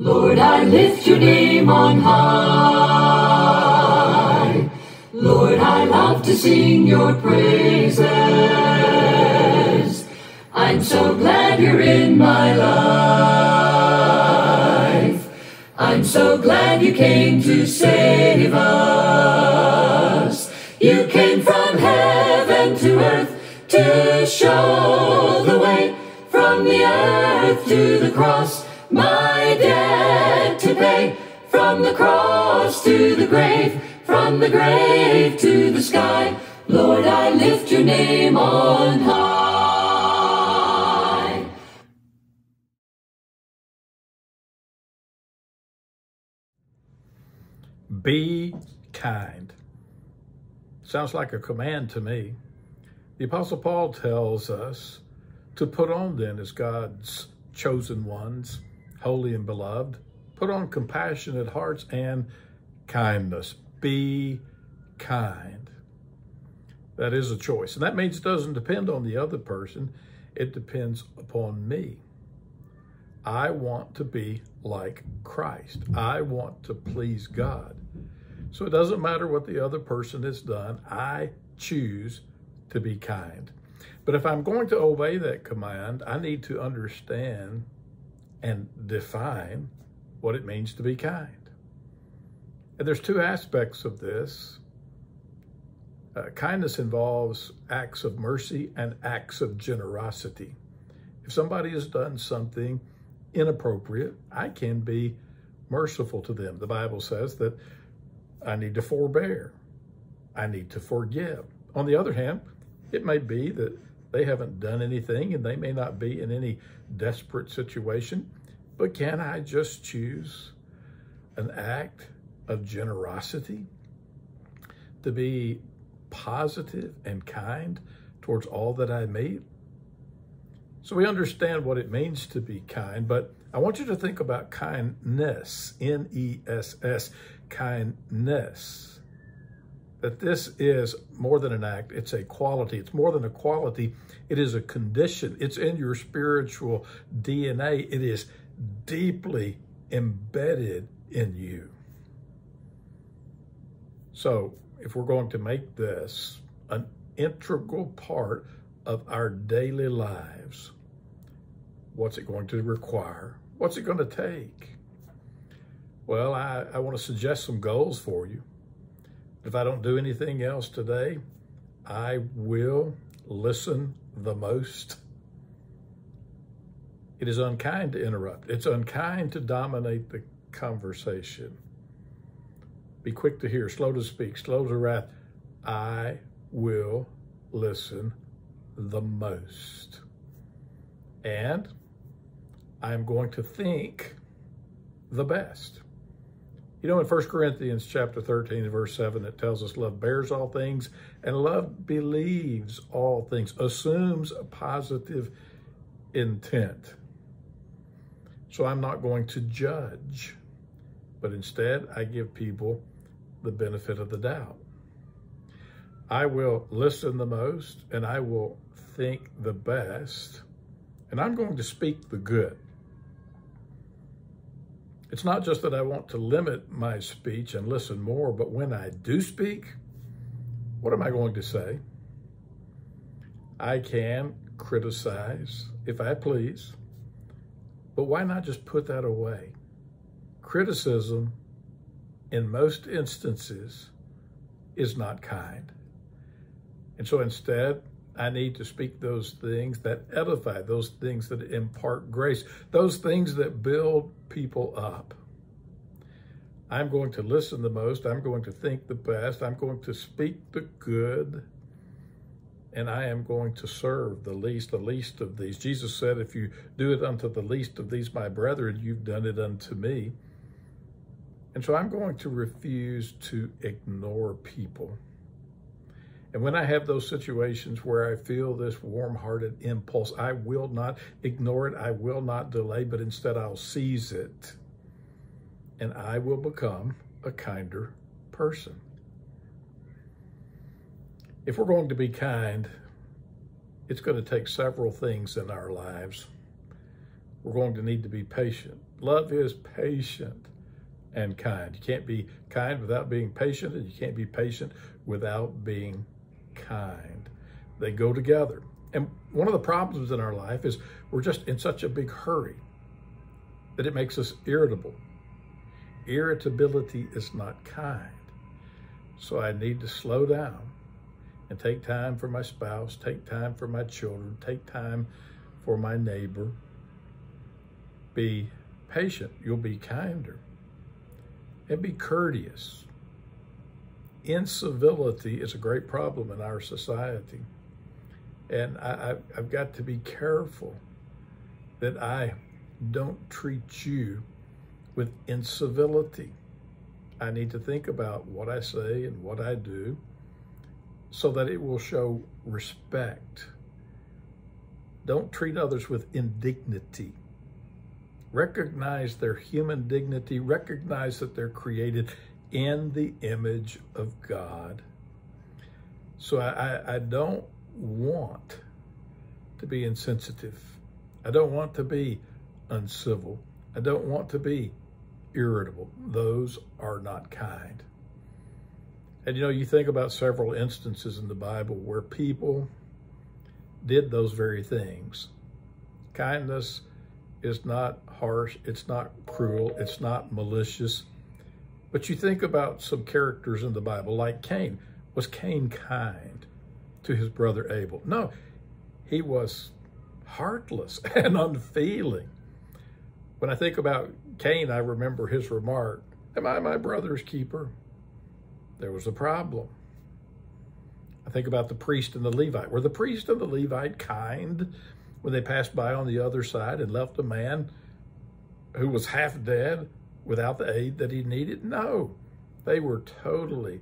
Lord, I lift your name on high. Lord, I love to sing your praises. I'm so glad you're in my life. I'm so glad you came to save us. You came from heaven to earth to show the way from the earth to the cross. My debt to pay from the cross to the grave, from the grave to the sky. Lord, I lift your name on high. Be kind. Sounds like a command to me. The Apostle Paul tells us to put on then as God's chosen ones, holy and beloved, put on compassionate hearts and kindness. Be kind. That is a choice. And that means it doesn't depend on the other person. It depends upon me. I want to be like Christ. I want to please God. So it doesn't matter what the other person has done. I choose to be kind. But if I'm going to obey that command, I need to understand and define what it means to be kind. And there's two aspects of this. Uh, kindness involves acts of mercy and acts of generosity. If somebody has done something inappropriate, I can be merciful to them. The Bible says that I need to forbear. I need to forgive. On the other hand, it may be that they haven't done anything and they may not be in any desperate situation, but can I just choose an act of generosity to be positive and kind towards all that I meet? So we understand what it means to be kind, but I want you to think about kindness, N-E-S-S, kindness that this is more than an act, it's a quality. It's more than a quality, it is a condition. It's in your spiritual DNA. It is deeply embedded in you. So if we're going to make this an integral part of our daily lives, what's it going to require? What's it going to take? Well, I, I want to suggest some goals for you. If I don't do anything else today, I will listen the most. It is unkind to interrupt. It's unkind to dominate the conversation. Be quick to hear, slow to speak, slow to wrath. I will listen the most. And I'm going to think the best. You know, in 1 Corinthians chapter 13, verse 7, it tells us love bears all things and love believes all things, assumes a positive intent. So I'm not going to judge, but instead I give people the benefit of the doubt. I will listen the most and I will think the best, and I'm going to speak the good. It's not just that I want to limit my speech and listen more, but when I do speak, what am I going to say? I can criticize if I please, but why not just put that away? Criticism, in most instances, is not kind. And so instead, I need to speak those things that edify, those things that impart grace, those things that build people up. I'm going to listen the most. I'm going to think the best. I'm going to speak the good. And I am going to serve the least, the least of these. Jesus said, if you do it unto the least of these, my brethren, you've done it unto me. And so I'm going to refuse to ignore people. And when I have those situations where I feel this warm-hearted impulse, I will not ignore it. I will not delay, but instead I'll seize it. And I will become a kinder person. If we're going to be kind, it's going to take several things in our lives. We're going to need to be patient Love is patient and kind. You can't be kind without being patient, and you can't be patient without being kind. They go together. And one of the problems in our life is we're just in such a big hurry that it makes us irritable. Irritability is not kind. So I need to slow down and take time for my spouse, take time for my children, take time for my neighbor. Be patient. You'll be kinder. And be courteous. Incivility is a great problem in our society. And I, have got to be careful that I don't treat you with incivility. I need to think about what I say and what I do so that it will show respect. Don't treat others with indignity. Recognize their human dignity. Recognize that they're created in the image of God. So I, I, don't want to be insensitive. I don't want to be uncivil. I don't want to be irritable. Those are not kind. And you know, you think about several instances in the Bible where people did those very things. Kindness is not harsh, it's not cruel, it's not malicious. But you think about some characters in the Bible, like Cain. Was Cain kind to his brother Abel? No, he was heartless and unfeeling. When I think about Cain, I remember his remark, Am I my brother's keeper? there was a problem. I think about the priest and the Levite. Were the priest and the Levite kind when they passed by on the other side and left a man who was half dead without the aid that he needed? No, they were totally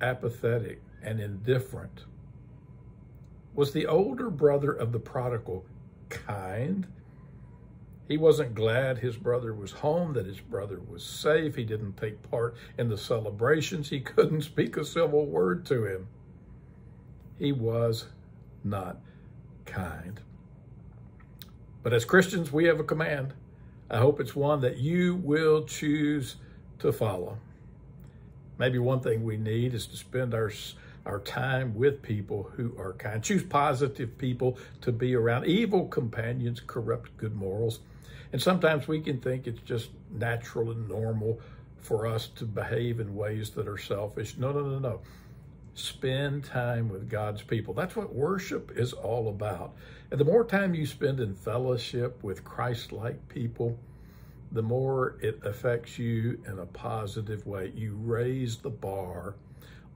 apathetic and indifferent. Was the older brother of the prodigal kind he wasn't glad his brother was home, that his brother was safe. He didn't take part in the celebrations. He couldn't speak a civil word to him. He was not kind. But as Christians, we have a command. I hope it's one that you will choose to follow. Maybe one thing we need is to spend our our time with people who are kind. Choose positive people to be around. Evil companions corrupt good morals. And sometimes we can think it's just natural and normal for us to behave in ways that are selfish. No, no, no, no. Spend time with God's people. That's what worship is all about. And the more time you spend in fellowship with Christ like people, the more it affects you in a positive way. You raise the bar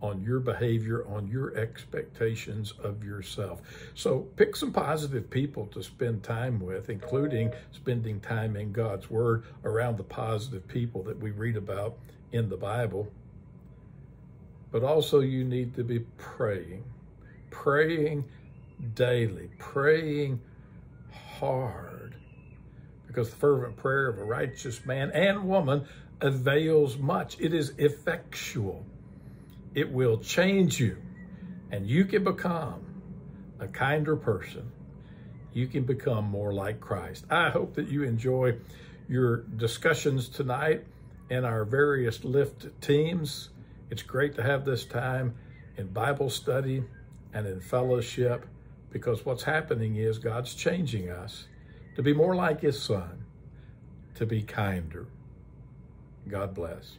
on your behavior, on your expectations of yourself. So pick some positive people to spend time with, including spending time in God's Word around the positive people that we read about in the Bible. But also, you need to be praying, praying daily, praying hard, because the fervent prayer of a righteous man and woman avails much. It is effectual. It will change you and you can become a kinder person. You can become more like Christ. I hope that you enjoy your discussions tonight and our various lift teams. It's great to have this time in Bible study and in fellowship because what's happening is God's changing us to be more like his son, to be kinder. God bless.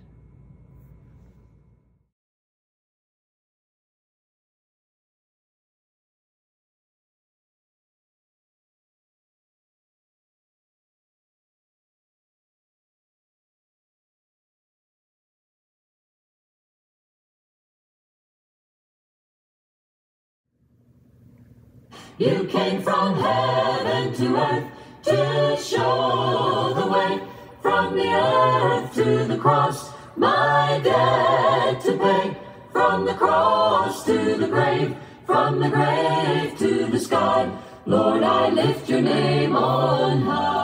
You came from heaven to earth to show the way. From the earth to the cross, my debt to pay. From the cross to the grave, from the grave to the sky. Lord, I lift your name on high.